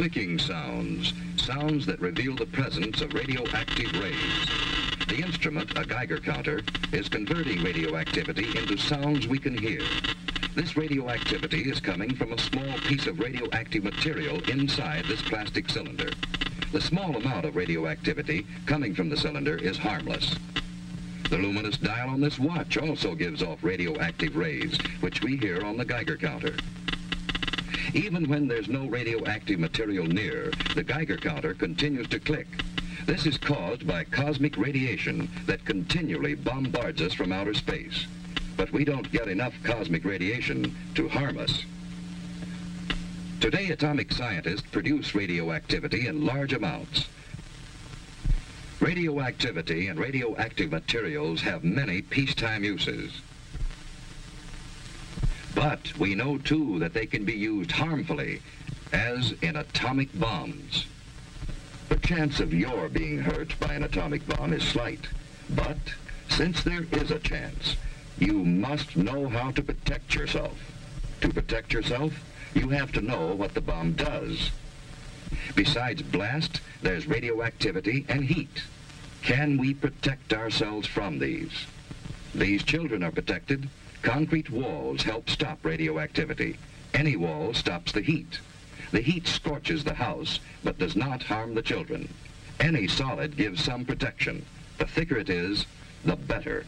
Clicking sounds, sounds that reveal the presence of radioactive rays. The instrument, a Geiger counter, is converting radioactivity into sounds we can hear. This radioactivity is coming from a small piece of radioactive material inside this plastic cylinder. The small amount of radioactivity coming from the cylinder is harmless. The luminous dial on this watch also gives off radioactive rays, which we hear on the Geiger counter. Even when there's no radioactive material near, the Geiger counter continues to click. This is caused by cosmic radiation that continually bombards us from outer space. But we don't get enough cosmic radiation to harm us. Today, atomic scientists produce radioactivity in large amounts. Radioactivity and radioactive materials have many peacetime uses. But we know, too, that they can be used harmfully, as in atomic bombs. The chance of your being hurt by an atomic bomb is slight. But since there is a chance, you must know how to protect yourself. To protect yourself, you have to know what the bomb does. Besides blast, there's radioactivity and heat. Can we protect ourselves from these? These children are protected. Concrete walls help stop radioactivity. Any wall stops the heat. The heat scorches the house, but does not harm the children. Any solid gives some protection. The thicker it is, the better.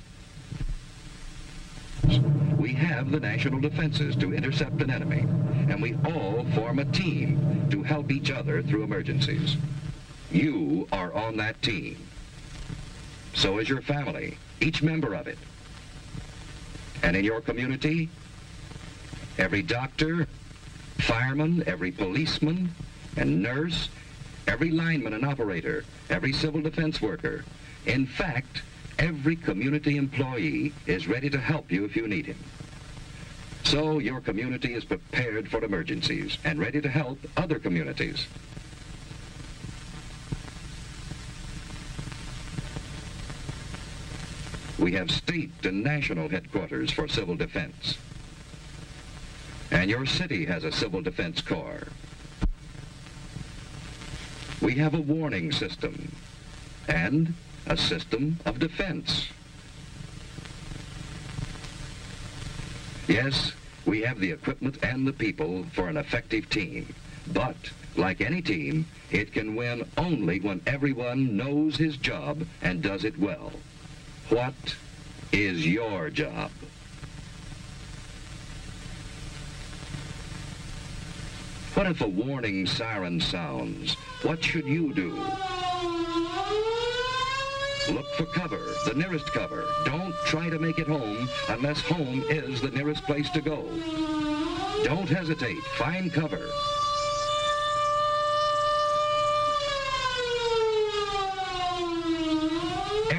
We have the national defenses to intercept an enemy, and we all form a team to help each other through emergencies. You are on that team. So is your family, each member of it. And in your community, every doctor, fireman, every policeman and nurse, every lineman and operator, every civil defense worker, in fact, every community employee is ready to help you if you need him. So your community is prepared for emergencies and ready to help other communities. We have state and national headquarters for civil defense. And your city has a civil defense corps. We have a warning system and a system of defense. Yes, we have the equipment and the people for an effective team. But, like any team, it can win only when everyone knows his job and does it well. What is your job? What if a warning siren sounds? What should you do? Look for cover, the nearest cover. Don't try to make it home unless home is the nearest place to go. Don't hesitate. Find cover.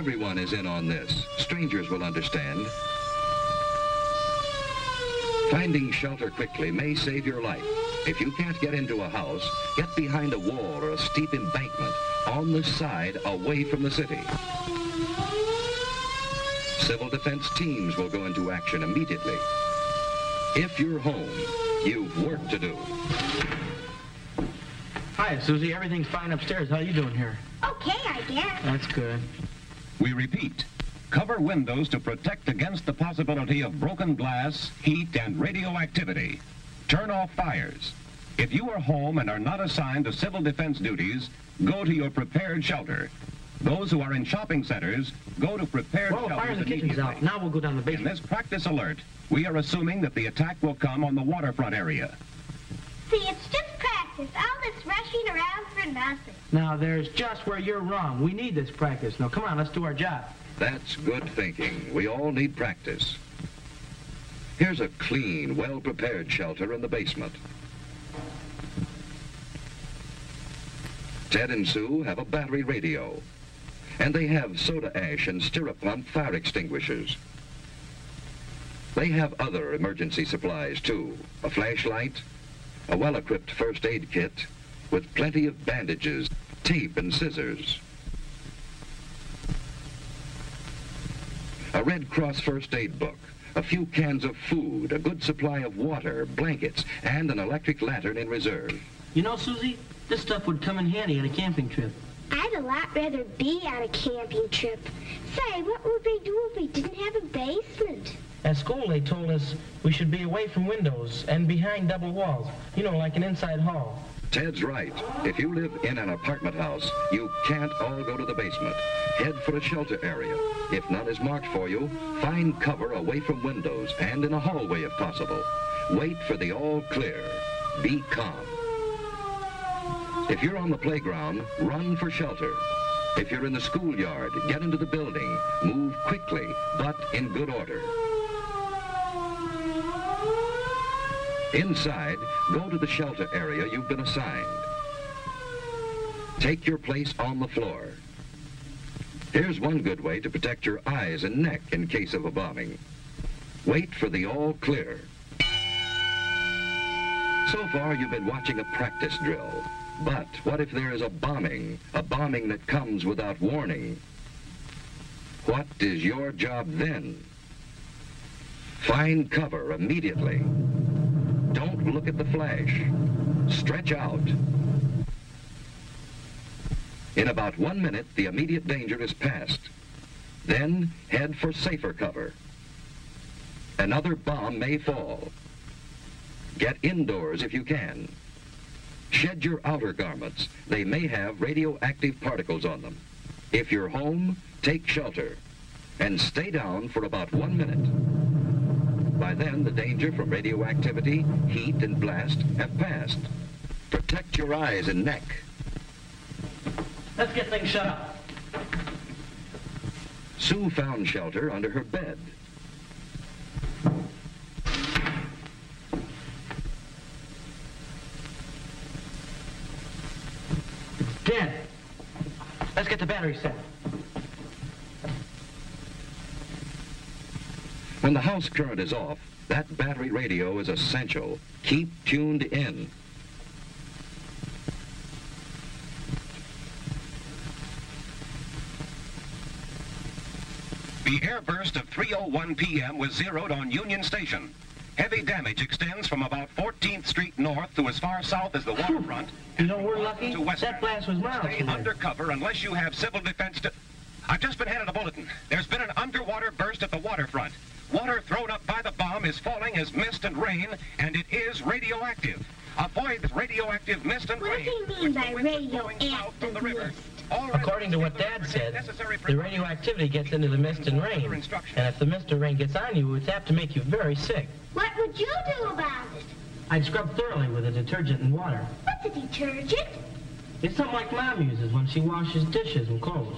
Everyone is in on this. Strangers will understand. Finding shelter quickly may save your life. If you can't get into a house, get behind a wall or a steep embankment on the side away from the city. Civil defense teams will go into action immediately. If you're home, you've work to do. Hi, Susie. Everything's fine upstairs. How are you doing here? Okay, I guess. That's good. We repeat, cover windows to protect against the possibility of broken glass, heat, and radioactivity. Turn off fires. If you are home and are not assigned to civil defense duties, go to your prepared shelter. Those who are in shopping centers, go to prepared Well, the shelters fire in the kitchen's immediately. out. Now we'll go down the basement. In basement. this practice alert, we are assuming that the attack will come on the waterfront area. See, it's just practice. All this rushing around for nothing. Now, there's just where you're wrong. We need this practice. Now, come on, let's do our job. That's good thinking. We all need practice. Here's a clean, well-prepared shelter in the basement. Ted and Sue have a battery radio. And they have soda ash and stirrup pump fire extinguishers. They have other emergency supplies, too. A flashlight, a well-equipped first aid kit with plenty of bandages, tape, and scissors. A Red Cross first aid book, a few cans of food, a good supply of water, blankets, and an electric lantern in reserve. You know, Susie, This stuff would come in handy on a camping trip. I'd a lot rather be on a camping trip. Say, what would we do if we didn't have a basement? At school, they told us we should be away from windows and behind double walls. You know, like an inside hall. Ted's right. If you live in an apartment house, you can't all go to the basement. Head for a shelter area. If none is marked for you, find cover away from windows and in a hallway if possible. Wait for the all clear. Be calm. If you're on the playground, run for shelter. If you're in the schoolyard, get into the building. Move quickly, but in good order. Inside, go to the shelter area you've been assigned. Take your place on the floor. Here's one good way to protect your eyes and neck in case of a bombing. Wait for the all clear. So far, you've been watching a practice drill. But what if there is a bombing, a bombing that comes without warning? What is your job then? Find cover immediately. Look at the flash. Stretch out. In about one minute, the immediate danger is past. Then head for safer cover. Another bomb may fall. Get indoors if you can. Shed your outer garments. They may have radioactive particles on them. If you're home, take shelter. And stay down for about one minute. By then, the danger from radioactivity, heat, and blast have passed. Protect your eyes and neck. Let's get things shut up. Sue found shelter under her bed. Dad, let's get the battery set. When the house current is off, that battery radio is essential. Keep tuned in. The airburst of 3.01 p.m. was zeroed on Union Station. Heavy damage extends from about 14th Street north to as far south as the waterfront. You know, we're lucky. To western. That blast was miles Stay undercover unless you have civil defense to... I've just been handed a bulletin. There's been an underwater burst at the waterfront. Water thrown up by the bomb is falling as mist and rain, and it is radioactive. Avoid radioactive mist and rain. What rain. does he mean by which the winds are blowing south from the radioactive river. mist? All According to what Dad said, the radioactivity gets into the mist and rain. And if the mist or rain gets on you, it's apt to make you very sick. What would you do about it? I'd scrub thoroughly with a detergent and water. What's a detergent? It's something like Mom uses when she washes dishes and clothes.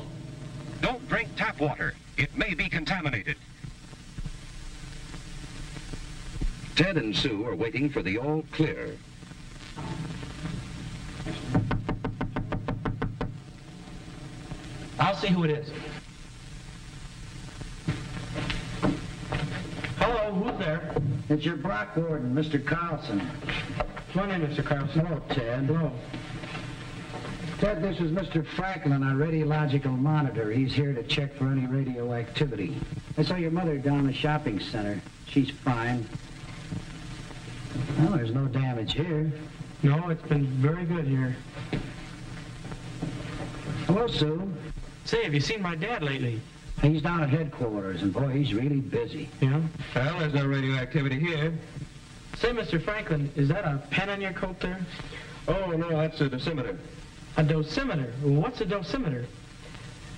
Don't drink tap water. It may be contaminated. Ted and Sue are waiting for the all clear. I'll see who it is. Hello, who's there? It's your block warden, Mr. Carlson. Come on in, Mr. Carlson. Hello, Ted. Hello. Ted, this is Mr. Franklin, our radiological monitor. He's here to check for any radioactivity. I saw your mother down in the shopping center. She's fine. Well, there's no damage here. No, it's been very good here. Hello, Sue. Say, have you seen my dad lately? He's down at headquarters, and boy, he's really busy. Yeah? Well, there's no radioactivity here. Say, Mr. Franklin, is that a pen on your coat there? Oh, no, that's a dosimeter. A dosimeter. What's a dosimeter?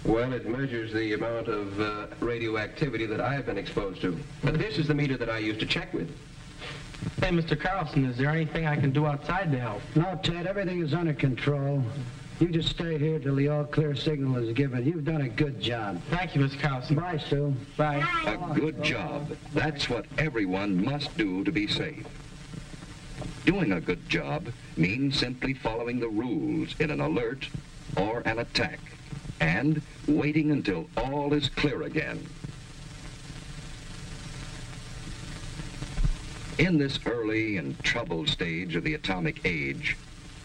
Well, it measures the amount of uh, radioactivity that I've been exposed to. But this is the meter that I use to check with. Hey, Mr. Carlson, is there anything I can do outside to help? No, Ted, everything is under control. You just stay here till the all-clear signal is given. You've done a good job. Thank you, Mr. Carlson. Bye, Sue. Bye. A good job. That's what everyone must do to be safe. Doing a good job means simply following the rules in an alert or an attack and waiting until all is clear again. In this early and troubled stage of the atomic age,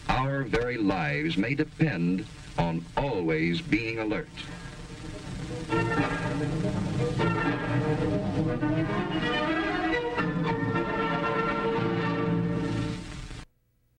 our very lives may depend on always being alert.